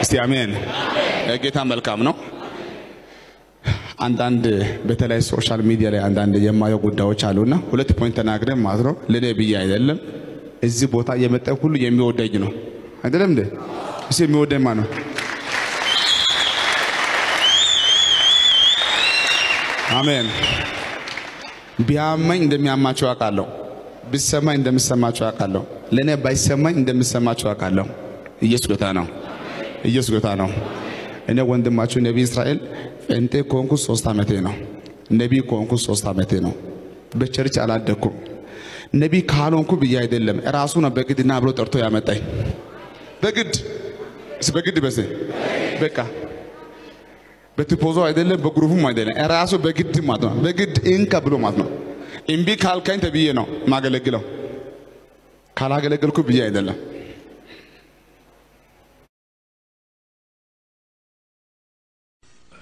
እስቲ አሜን። ጌታ መልካም ነው። አንዳንድ በተለይ ሶሻል ሚዲያ ላይ አንዳንድ የማየው ጉዳዮች አሉና ሁለት ፖይንት ተናግረን ማለት ነው ለኔ ብዬ አይደለም እዚህ ቦታ የመጣ ሁሉ የሚወደኝ ነው አይደለም እንዴ? እሱ የሚወደኝ ማን ነው? አሜን። ቢያመኝ እንደሚያማቸው አውቃለሁ። ቢሰማኝ እንደሚሰማቸው አውቃለሁ። ለእኔ ባይሰማኝ እንደሚሰማቸው አውቃለሁ። ኢየሱስ ጌታ ነው። ኢየሱስ ጌታ ነው። እኔ ወንድማችሁ ነቢይ እስራኤል ጴንጤ ከሆንኩ ሶስት ዓመቴ ነው። ነቢይ ከሆንኩ ሶስት ዓመቴ ነው። በቸርች አላደግኩም። ነቢይ ካልሆንኩ ብዬ አይደለም ራሱ ነው በግድና ብሎ ጠርቶ ያመጣኝ። በግድ በግድ በስ በቃ በቲፖዞ አይደለም በግሩፕም አይደለም ራሱ በግድ ማለት ነው። በግድ እንካ ብሎ ማለት ነው። እምቢ ካልከኝ ተብዬ ነው ማገለግለው። ካላገለገልኩ ብዬ አይደለም።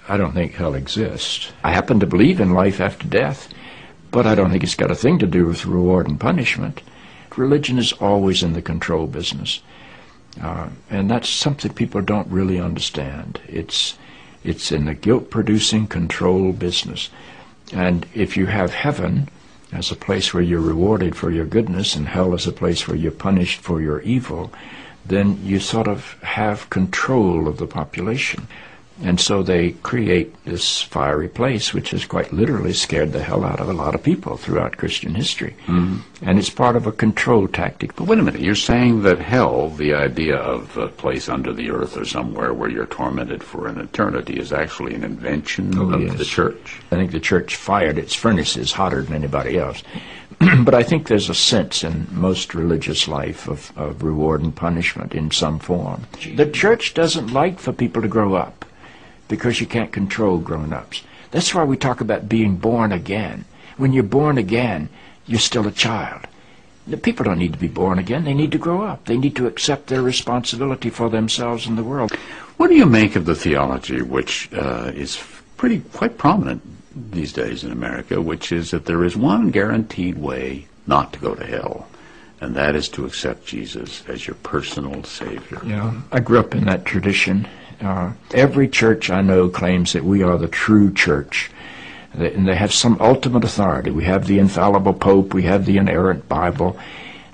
I don't think hell exists. I happen to believe in life after death, but I don't think it's got a thing to do with reward and punishment. Religion is always in the control business. Uh, and that's something people don't really understand. It's, it's in the guilt producing control business. And if you have heaven as a place where you're rewarded for your goodness and hell as a place where you're punished for your evil, then you sort of have control of the population. And so they create this fiery place, which has quite literally scared the hell out of a lot of people throughout Christian history. Mm-hmm. And it's part of a control tactic. But wait a minute, you're saying that hell, the idea of a place under the earth or somewhere where you're tormented for an eternity, is actually an invention Oh, of yes. the church? I think the church fired its furnaces hotter than anybody else. but I think there's a sense in most religious life of, of reward and punishment in some form. The church doesn't like for people to grow up because you can't control grown ups. That's why we talk about being born again. When you're born again, you're still a child. The people don't need to be born again. They need to grow up. They need to accept their responsibility for themselves and the world. What do you make of the theology, which uh, is pretty quite prominent these days in America, which is that there is one guaranteed way not to go to hell, and that is to accept Jesus as your personal Savior? Yeah, I grew up in that tradition. Uh, every church I know claims that we are the true church. And they have some ultimate authority. We have the infallible Pope, we have the inerrant Bible.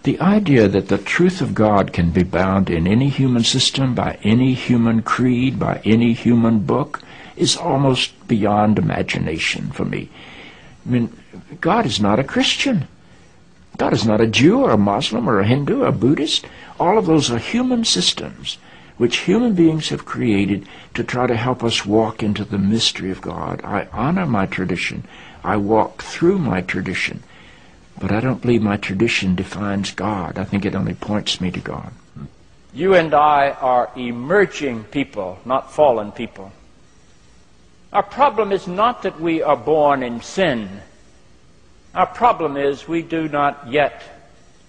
The idea that the truth of God can be bound in any human system, by any human creed, by any human book, is almost beyond imagination for me. I mean, God is not a Christian. God is not a Jew or a Muslim or a Hindu or a Buddhist. All of those are human systems which human beings have created to try to help us walk into the mystery of God. I honor my tradition. I walk through my tradition. But I don't believe my tradition defines God. I think it only points me to God. You and I are emerging people, not fallen people. Our problem is not that we are born in sin. Our problem is we do not yet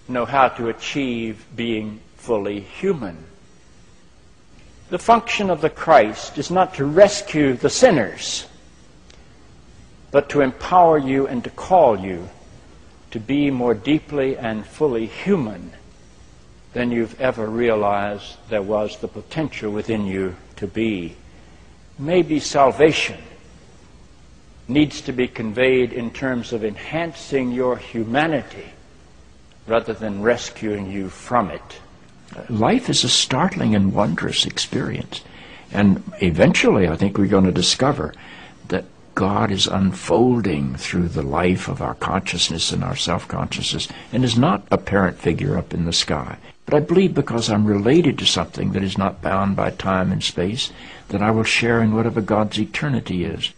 know how to achieve being fully human. The function of the Christ is not to rescue the sinners, but to empower you and to call you to be more deeply and fully human than you've ever realized there was the potential within you to be. Maybe salvation needs to be conveyed in terms of enhancing your humanity rather than rescuing you from it. Life is a startling and wondrous experience. And eventually, I think we're going to discover that God is unfolding through the life of our consciousness and our self consciousness and is not a parent figure up in the sky. But I believe because I'm related to something that is not bound by time and space, that I will share in whatever God's eternity is.